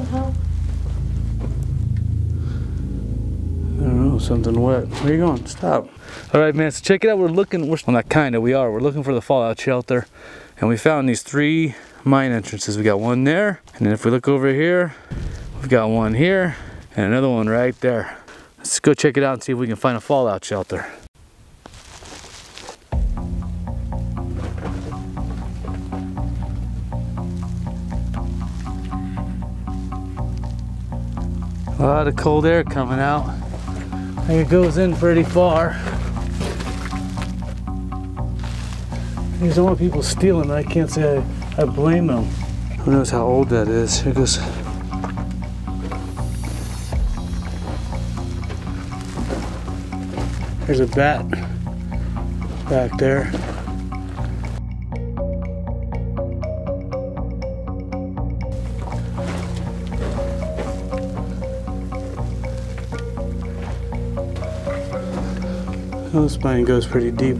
the hell? I don't know, something wet. Where you going? Stop. All right, man, so check it out. We're looking, we're, well, not kind of, we are. We're looking for the fallout shelter. And we found these three mine entrances. We got one there. And then if we look over here, we've got one here and another one right there. Let's go check it out and see if we can find a fallout shelter. A lot of cold air coming out. It goes in pretty far. There's a lot of people stealing. I can't say I, I blame them. Who knows how old that is? Here goes. There's a bat back there. Oh, this mine goes pretty deep.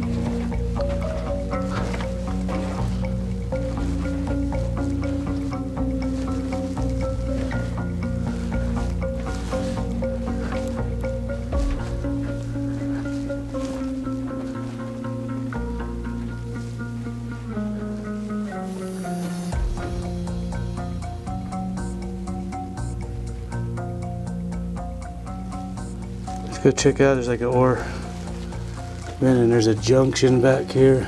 Let's go check out. There's like an ore and there's a junction back here.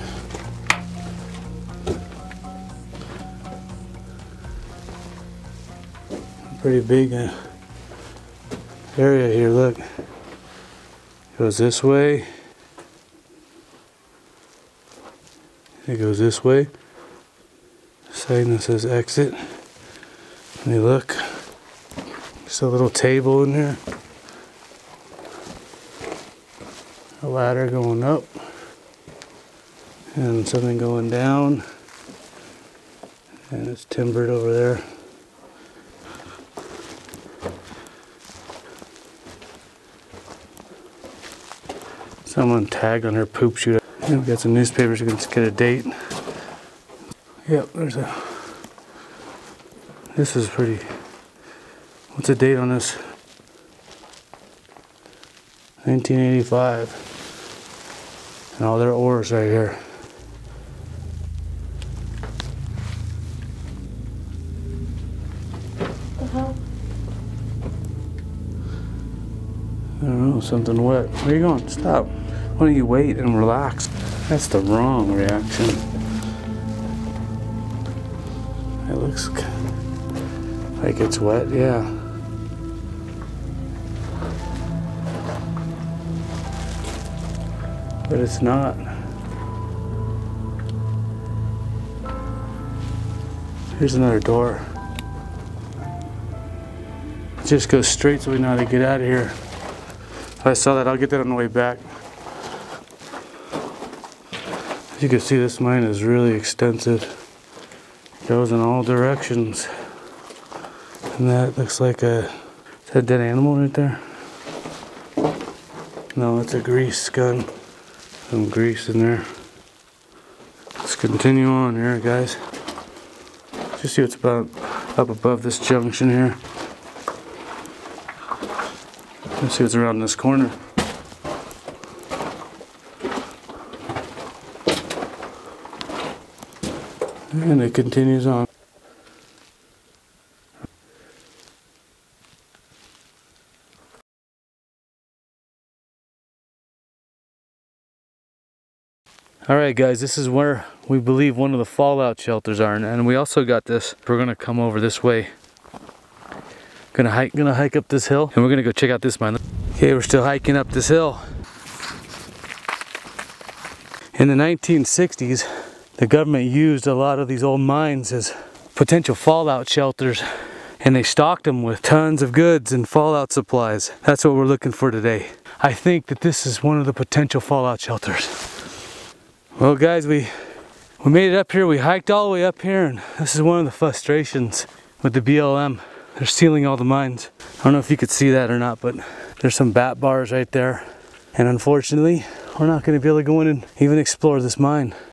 Pretty big uh, area here. Look, goes this way. It goes this way. Sign that says exit. Let me look. Just a little table in here. A ladder going up. And something going down. And it's timbered over there. Someone tagged on her poop chute. And we got some newspapers, you can get a date. Yep, there's a. This is pretty. What's the date on this? 1985. And all their ores right here. The hell? I don't know, something wet. Where are you going? Stop. Why don't you wait and relax? That's the wrong reaction. It looks like it's wet, yeah. But it's not. Here's another door. It Just go straight so we know how to get out of here. I saw that, I'll get that on the way back. As you can see, this mine is really extensive. Goes in all directions. And that looks like a, is that a dead animal right there? No, it's a grease gun. Some grease in there. Let's continue on here, guys. Just see what's about up above this junction here. Let's see what's around this corner. And it continues on. All right, guys, this is where we believe one of the fallout shelters are, and- we also got this. We're gonna come over this way. Gonna hike, gonna hike up this hill, and we're gonna go check out this mine. Okay, we're still hiking up this hill. In the 1960s, the government used a lot of these old mines as potential fallout shelters, and they stocked them with tons of goods and fallout supplies. That's what we're looking for today. I think that this is one of the potential fallout shelters. Well, guys, we we made it up here. We hiked all the way up here, and this is one of the frustrations with the BLM. They're sealing all the mines. I don't know if you could see that or not, but there's some bat bars right there. And unfortunately, we're not going to be able to go in and even explore this mine.